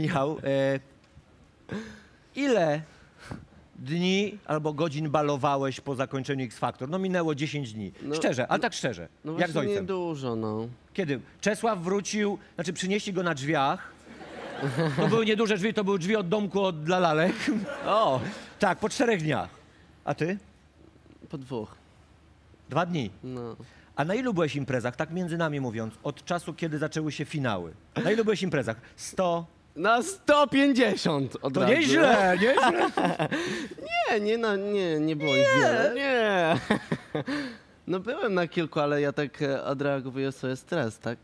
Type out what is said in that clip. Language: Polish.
Michał, e, ile dni albo godzin balowałeś po zakończeniu X Factor? No minęło 10 dni. No, szczerze, ale tak szczerze. No jak z ojcem? niedużo, no. Kiedy Czesław wrócił, znaczy przynieśli go na drzwiach. To były nieduże drzwi, to były drzwi od domku od dla lalek. O! Tak, po czterech dniach. A ty? Po dwóch, Dwa dni. no. A na ilu byłeś imprezach, tak między nami mówiąc, od czasu, kiedy zaczęły się finały? Na ilu byłeś imprezach? 100? Na 150 od To razu. nieźle, nieźle. Nie, nie, no, nie, nie było ich wiele. Nie. No byłem na kilku, ale ja tak e, odreagowuję sobie stres, tak?